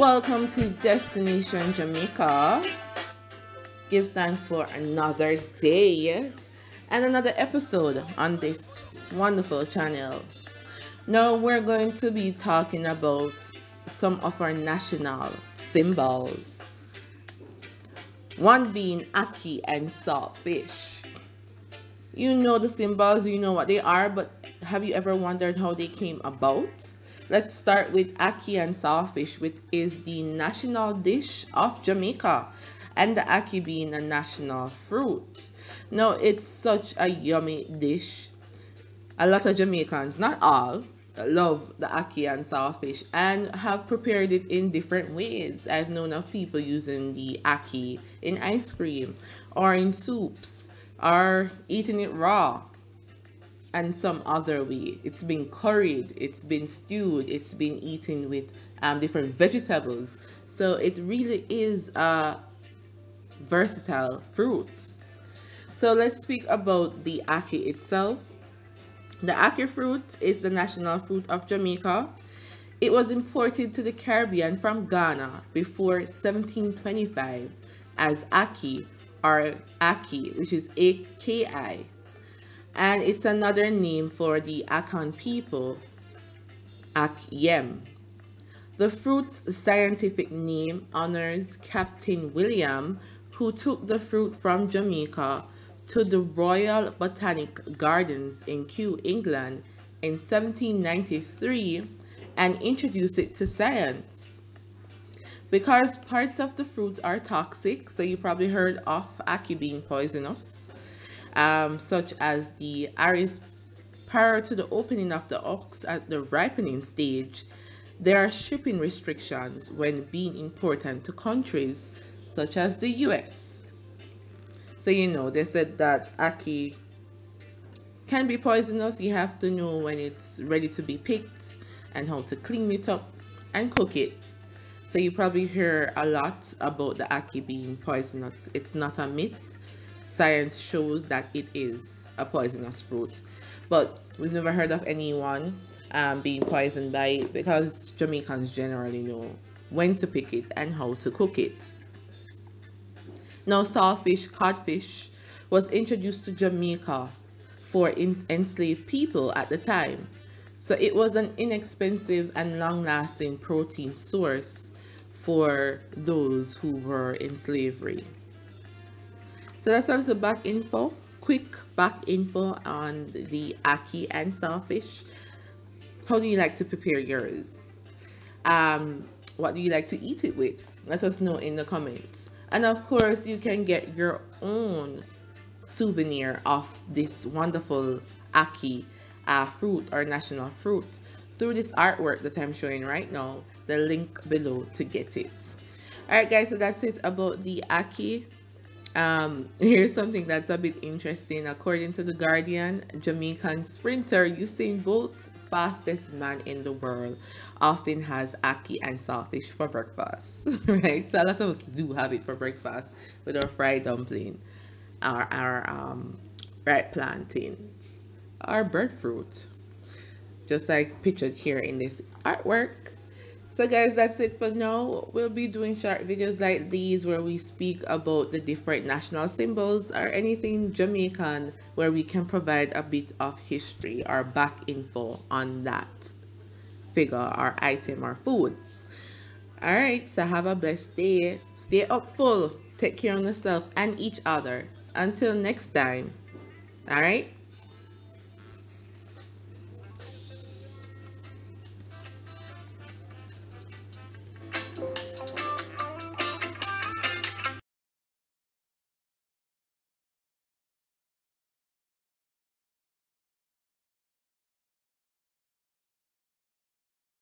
Welcome to Destination Jamaica. Give thanks for another day and another episode on this wonderful channel. Now we're going to be talking about some of our national symbols. One being ackee and saltfish. You know the symbols, you know what they are, but have you ever wondered how they came about? Let's start with ackee and saltfish, which is the national dish of Jamaica, and the ackee being a national fruit. Now, it's such a yummy dish. A lot of Jamaicans, not all, love the ackee and saltfish and have prepared it in different ways. I've known of people using the ackee in ice cream or in soups or eating it raw and some other way. It's been curried, it's been stewed, it's been eaten with um, different vegetables. So it really is a versatile fruit. So let's speak about the ackee itself. The ackee fruit is the national fruit of Jamaica. It was imported to the Caribbean from Ghana before 1725 as ackee or ackee, which is A-K-I and it's another name for the Akan people, Akyem. The fruit's scientific name honors Captain William, who took the fruit from Jamaica to the Royal Botanic Gardens in Kew, England in 1793 and introduced it to science. Because parts of the fruit are toxic, so you probably heard of ackee being poisonous, um, such as the arils prior to the opening of the ox at the ripening stage, there are shipping restrictions when being imported to countries such as the US. So, you know, they said that ackee can be poisonous. You have to know when it's ready to be picked and how to clean it up and cook it. So you probably hear a lot about the ackee being poisonous. It's not a myth science shows that it is a poisonous fruit. But we've never heard of anyone um, being poisoned by it because Jamaicans generally know when to pick it and how to cook it. Now, saltfish, codfish was introduced to Jamaica for enslaved people at the time. So it was an inexpensive and long-lasting protein source for those who were in slavery. So that's also back info, quick back info on the ackee and saltfish. How do you like to prepare yours? Um, what do you like to eat it with? Let us know in the comments. And of course, you can get your own souvenir of this wonderful ackee uh, fruit or national fruit through this artwork that I'm showing right now. The link below to get it. Alright guys, so that's it about the ackee um, here's something that's a bit interesting. According to The Guardian, Jamaican sprinter Usain Bolt, fastest man in the world, often has ackee and saltfish for breakfast. right? So a lot of us do have it for breakfast with our fried dumpling, our, our um, ripe plantains, our breadfruit. Just like pictured here in this artwork so guys that's it for now. We'll be doing short videos like these where we speak about the different national symbols or anything jamaican where we can provide a bit of history or back info on that figure or item or food. All right so have a blessed day. Stay up full. Take care of yourself and each other. Until next time. All right